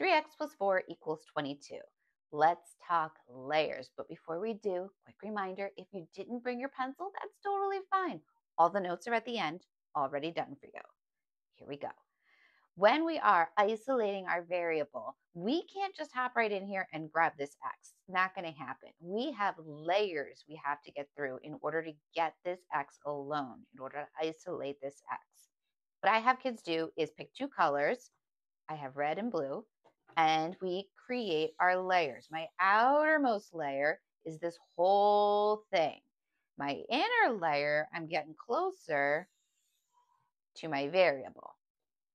3x plus 4 equals 22. Let's talk layers. But before we do, quick reminder, if you didn't bring your pencil, that's totally fine. All the notes are at the end, already done for you. Here we go. When we are isolating our variable, we can't just hop right in here and grab this x. Not going to happen. We have layers we have to get through in order to get this x alone, in order to isolate this x. What I have kids do is pick two colors. I have red and blue, and we create our layers. My outermost layer is this whole thing. My inner layer, I'm getting closer to my variable.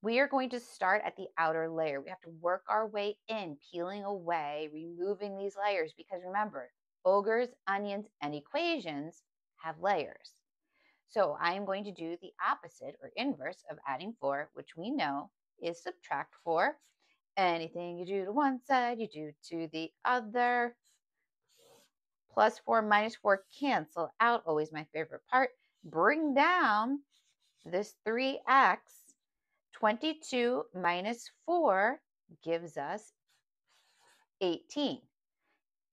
We are going to start at the outer layer. We have to work our way in, peeling away, removing these layers because remember, ogres, onions, and equations have layers. So I am going to do the opposite or inverse of adding 4, which we know is subtract 4. Anything you do to one side, you do to the other. Plus 4 minus 4 cancel out, always my favorite part. Bring down this 3x 22 minus 4 gives us 18.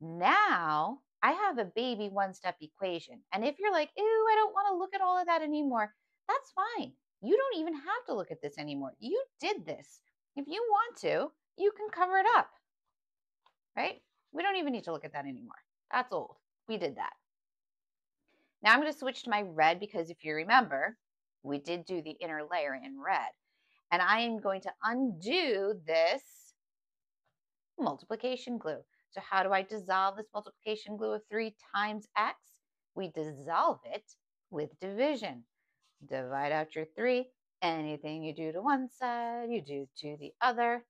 Now I have a baby one step equation. And if you're like, ew, I don't want to look at all of that anymore, that's fine. You don't even have to look at this anymore. You did this. If you want to, you can cover it up, right? We don't even need to look at that anymore. That's old. We did that. Now I'm going to switch to my red because if you remember, we did do the inner layer in red. And I am going to undo this multiplication glue. So how do I dissolve this multiplication glue of 3 times x? We dissolve it with division. Divide out your 3. Anything you do to one side, you do to the other.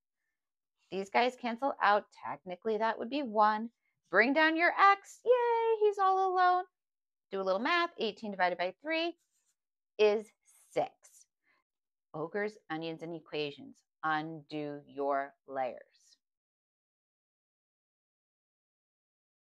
These guys cancel out. Technically, that would be 1. Bring down your x. Yay, he's all alone. Do a little math. 18 divided by 3 is 6 ogres, onions, and equations. Undo your layers.